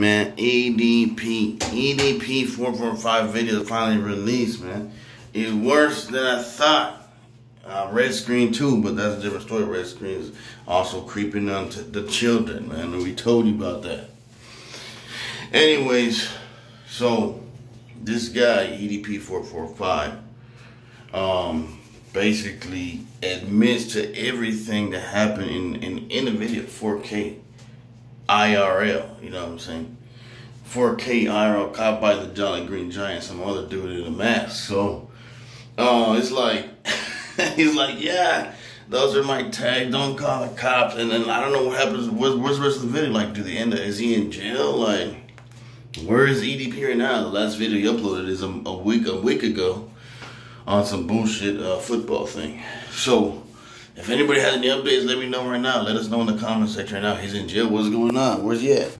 Man, EDP. EDP 445 video finally released, man. It's worse than I thought. Uh, Red Screen too, but that's a different story. Red Screen is also creeping onto the children, man. We told you about that. Anyways, so this guy, EDP445, um, basically admits to everything that happened in, in, in the video, 4K IRL, you know what I'm saying? 4K IRL caught by the Jolly Green Giant, some other dude in a mask. So, uh, it's like, he's like, yeah, those are my tags. Don't call the cops. And then I don't know what happens. Where's, where's the rest of the video? Like, do the end? Of, is he in jail? Like, where is EDP right now? The last video he uploaded is a, a week a week ago on some bullshit uh, football thing. So, if anybody has any updates, let me know right now. Let us know in the comment section right now. He's in jail. What's going on? Where's he at?